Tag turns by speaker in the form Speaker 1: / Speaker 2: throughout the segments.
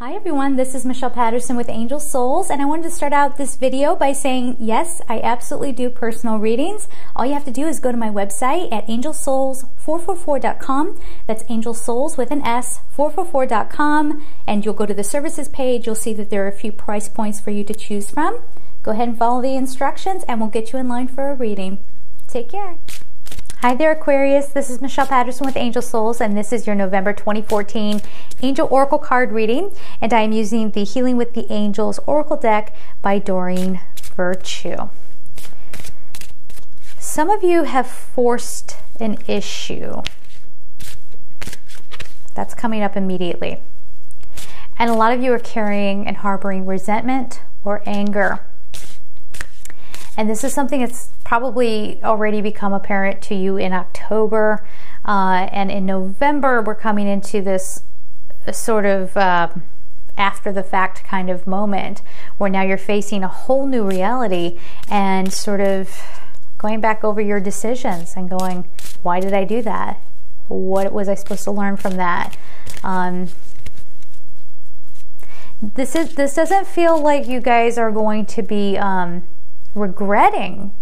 Speaker 1: Hi everyone, this is Michelle Patterson with Angel Souls, and I wanted to start out this video by saying, yes, I absolutely do personal readings. All you have to do is go to my website at angelsouls444.com. That's angelsouls with an S, 444.com, and you'll go to the services page. You'll see that there are a few price points for you to choose from. Go ahead and follow the instructions, and we'll get you in line for a reading. Take care. Hi there, Aquarius. This is Michelle Patterson with Angel Souls, and this is your November 2014 Angel Oracle card reading. And I am using the Healing with the Angels Oracle deck by Doreen Virtue. Some of you have forced an issue. That's coming up immediately. And a lot of you are carrying and harboring resentment or anger. And this is something that's probably already become apparent to you in October. Uh, and in November, we're coming into this sort of uh, after the fact kind of moment where now you're facing a whole new reality and sort of going back over your decisions and going, why did I do that? What was I supposed to learn from that? Um, this is this doesn't feel like you guys are going to be um, regretting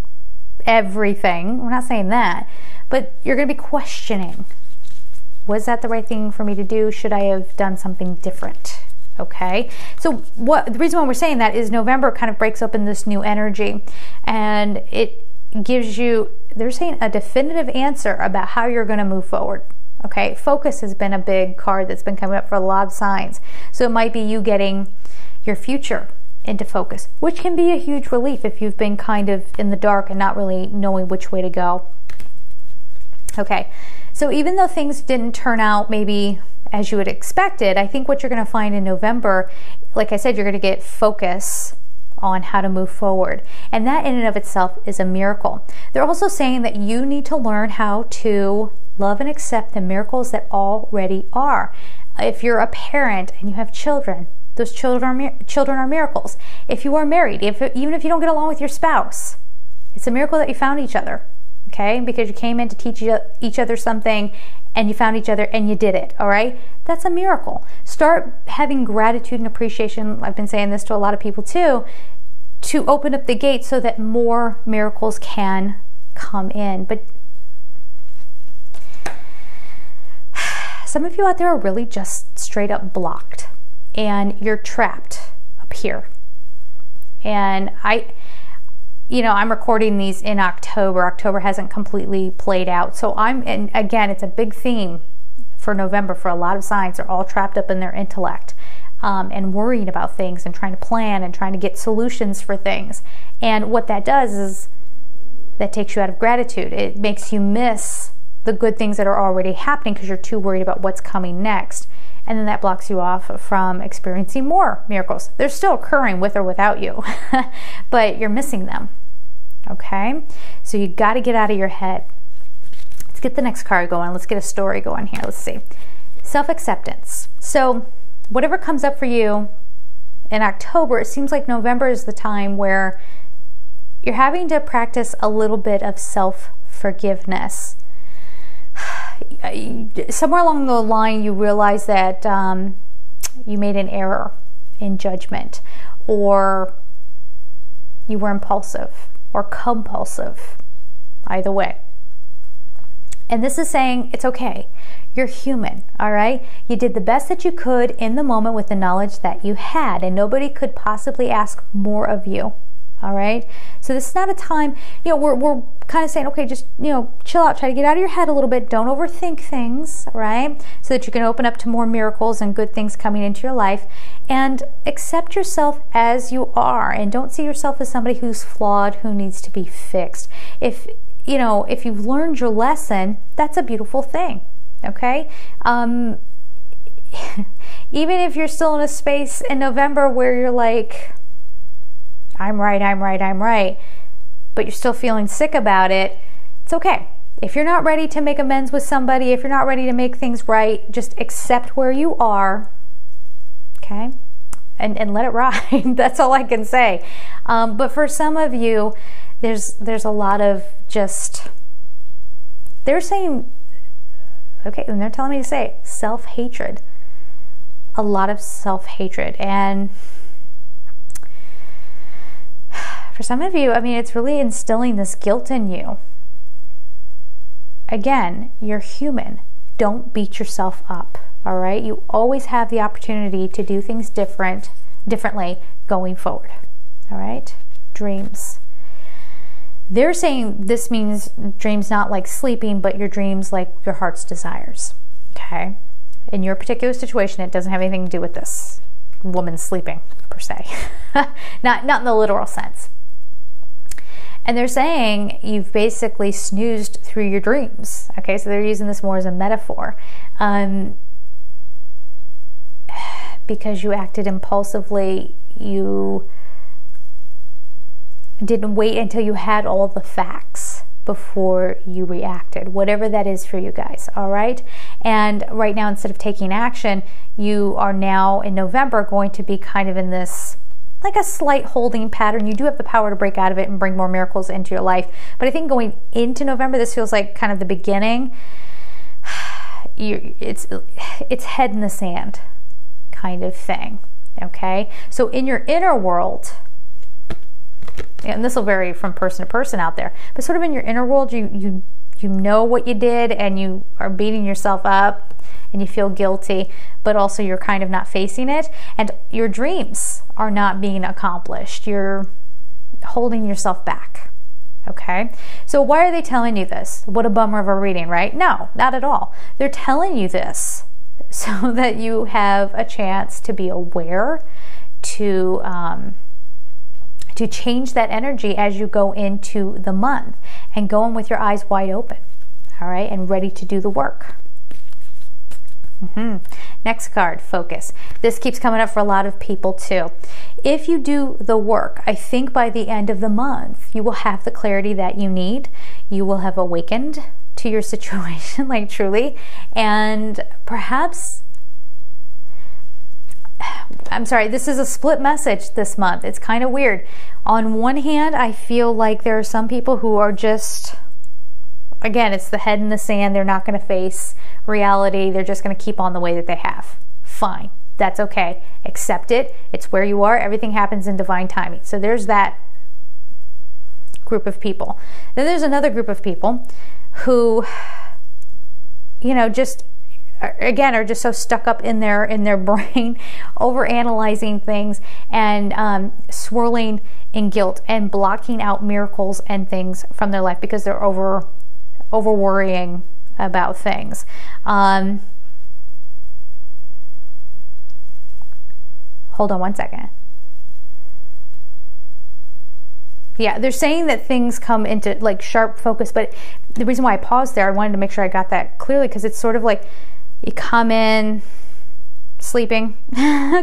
Speaker 1: everything. We're not saying that, but you're going to be questioning was that the right thing for me to do? Should I have done something different? Okay, so what the reason why we're saying that is November kind of breaks open this new energy and it gives you, they're saying a definitive answer about how you're going to move forward. Okay, focus has been a big card that's been coming up for a lot of signs. So it might be you getting your future into focus, which can be a huge relief if you've been kind of in the dark and not really knowing which way to go. Okay, so even though things didn't turn out maybe as you had expected, I think what you're going to find in November, like I said, you're going to get focus on how to move forward. And that in and of itself is a miracle. They're also saying that you need to learn how to love and accept the miracles that already are. If you're a parent and you have children, those children are, children are miracles. If you are married, if, even if you don't get along with your spouse, it's a miracle that you found each other, okay? Because you came in to teach each other something and you found each other and you did it, all right? That's a miracle. Start having gratitude and appreciation. I've been saying this to a lot of people too, to open up the gate so that more miracles can come in. But some of you out there are really just straight up blocked and you're trapped up here. And I, you know, I'm recording these in October. October hasn't completely played out. So I'm, and again, it's a big theme for November for a lot of signs. They're all trapped up in their intellect. Um, and worrying about things and trying to plan and trying to get solutions for things. And what that does is that takes you out of gratitude. It makes you miss the good things that are already happening because you're too worried about what's coming next and then that blocks you off from experiencing more miracles. They're still occurring with or without you, but you're missing them. Okay? So you got to get out of your head. Let's get the next card going. Let's get a story going here. Let's see. Self acceptance. So, whatever comes up for you in October, it seems like November is the time where you're having to practice a little bit of self forgiveness somewhere along the line you realize that um, you made an error in judgment or you were impulsive or compulsive either way. And this is saying it's okay. You're human all right? You did the best that you could in the moment with the knowledge that you had and nobody could possibly ask more of you all right? So this is not a time you know we're, we're kind of saying okay just you know chill out try to get out of your head a little bit. Don't overthink things right? So that you can open up to more miracles and good things coming into your life. And accept yourself as you are and don't see yourself as somebody who's flawed who needs to be fixed. If you know if you've learned your lesson that's a beautiful thing okay? Um, even if you're still in a space in november where you're like I'm right, I'm right, I'm right, but you're still feeling sick about it, it's okay. If you're not ready to make amends with somebody, if you're not ready to make things right, just accept where you are, okay? And, and let it ride. That's all I can say. Um, but for some of you, there's there's a lot of just they're saying okay, and they're telling me to say self hatred a lot of self hatred. And for some of you, I mean, it's really instilling this guilt in you. Again, you're human. Don't beat yourself up. All right? You always have the opportunity to do things different, differently going forward. All right? Dreams. They're saying this means dreams not like sleeping, but your dreams like your heart's desires. Okay? In your particular situation, it doesn't have anything to do with this woman sleeping per se. not not in the literal sense. And they're saying you've basically snoozed through your dreams. Okay, so they're using this more as a metaphor. Um, because you acted impulsively, you didn't wait until you had all the facts before you reacted, whatever that is for you guys, all right? And right now, instead of taking action, you are now in November going to be kind of in this like a slight holding pattern. You do have the power to break out of it and bring more miracles into your life. But I think going into November, this feels like kind of the beginning. You, it's it's head in the sand kind of thing. Okay, so in your inner world, and this will vary from person to person out there, but sort of in your inner world, you you you know what you did and you are beating yourself up and you feel guilty, but also you're kind of not facing it, and your dreams are not being accomplished. You're holding yourself back. Okay? So, why are they telling you this? What a bummer of a reading, right? No, not at all. They're telling you this so that you have a chance to be aware, to um, to change that energy as you go into the month and go in with your eyes wide open, all right, and ready to do the work. Mm-hmm. Next card, focus. This keeps coming up for a lot of people too. If you do the work, I think by the end of the month, you will have the clarity that you need. You will have awakened to your situation, like truly, and perhaps. I'm sorry, this is a split message this month. It's kind of weird. On one hand, I feel like there are some people who are just, again, it's the head in the sand. They're not going to face reality. They're just going to keep on the way that they have. Fine. That's okay. Accept it. It's where you are. Everything happens in divine timing. So there's that group of people. Then there's another group of people who, you know, just again are just so stuck up in their in their brain over analyzing things and um, swirling in guilt and blocking out miracles and things from their life because they're over over worrying about things um, hold on one second Yeah, they're saying that things come into like sharp focus, but the reason why I paused there, I wanted to make sure I got that clearly because it's sort of like you come in sleeping,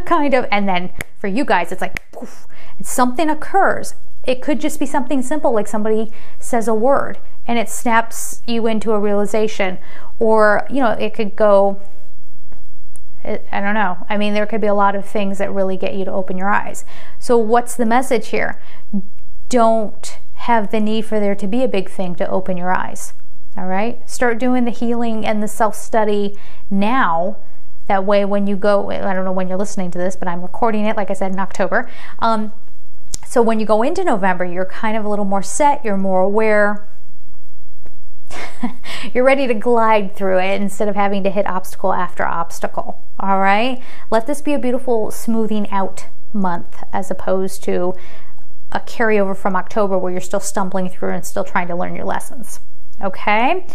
Speaker 1: kind of, and then for you guys, it's like poof, something occurs. It could just be something simple, like somebody says a word and it snaps you into a realization, or you know, it could go. I don't know. I mean, there could be a lot of things that really get you to open your eyes. So, what's the message here? don't have the need for there to be a big thing to open your eyes. All right? Start doing the healing and the self study now. That way, when you go, I don't know when you're listening to this, but I'm recording it, like I said, in October. Um, so when you go into November, you're kind of a little more set, you're more aware, you're ready to glide through it instead of having to hit obstacle after obstacle. All right? Let this be a beautiful smoothing out month as opposed to a carryover from October where you're still stumbling through and still trying to learn your lessons. Okay?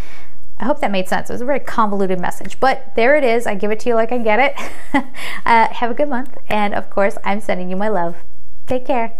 Speaker 1: I hope that made sense. It was a very convoluted message, but there it is. I give it to you like I get it. uh, have a good month. And of course, I'm sending you my love. Take care.